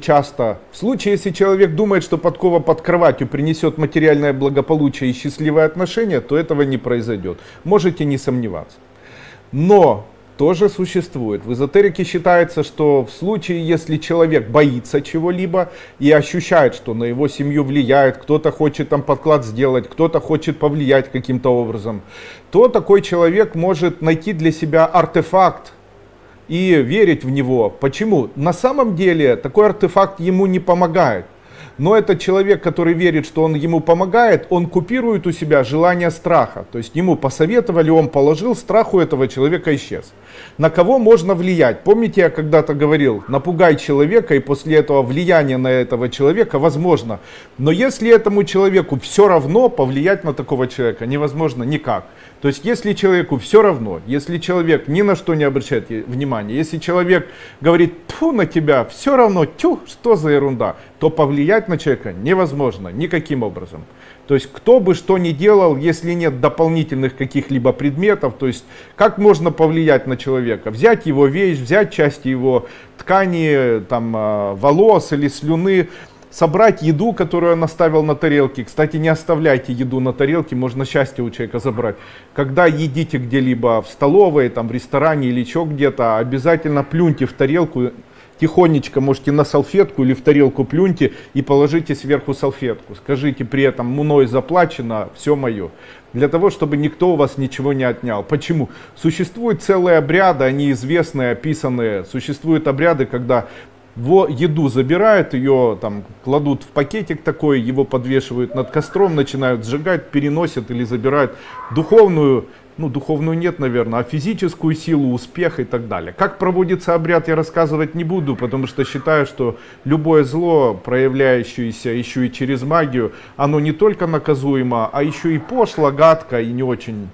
часто. В случае, если человек думает, что подкова под кроватью принесет материальное благополучие и счастливые отношения, то этого не произойдет. Можете не сомневаться. Но тоже существует. В эзотерике считается, что в случае, если человек боится чего-либо и ощущает, что на его семью влияет, кто-то хочет там подклад сделать, кто-то хочет повлиять каким-то образом, то такой человек может найти для себя артефакт, и верить в него. Почему? На самом деле такой артефакт ему не помогает. Но этот человек, который верит, что он ему помогает, он купирует у себя желание страха. То есть ему посоветовали, он положил, страх у этого человека исчез. На кого можно влиять? Помните, я когда-то говорил, напугай человека, и после этого влияние на этого человека возможно. Но если этому человеку все равно, повлиять на такого человека невозможно никак. То есть, если человеку все равно, если человек ни на что не обращает внимания, если человек говорит, тьфу на тебя, все равно, тю, что за ерунда, то повлиять на человека невозможно никаким образом. То есть, кто бы что ни делал, если нет дополнительных каких-либо предметов, то есть, как можно повлиять на человека? Взять его вещь, взять части его ткани, там, а, волос или слюны, собрать еду, которую он оставил на тарелке. Кстати, не оставляйте еду на тарелке, можно счастье у человека забрать. Когда едите где-либо в столовой, там, в ресторане или еще где-то, обязательно плюньте в тарелку, тихонечко можете на салфетку или в тарелку плюньте и положите сверху салфетку. Скажите при этом мной заплачено, все мое. Для того, чтобы никто у вас ничего не отнял. Почему? Существуют целые обряды, они известные, описанные. Существуют обряды, когда во еду забирают, ее там кладут в пакетик такой, его подвешивают над костром, начинают сжигать, переносят или забирают духовную, ну духовную нет, наверное, а физическую силу, успех и так далее. Как проводится обряд, я рассказывать не буду, потому что считаю, что любое зло, проявляющееся еще и через магию, оно не только наказуемо, а еще и пошло, гадко и не очень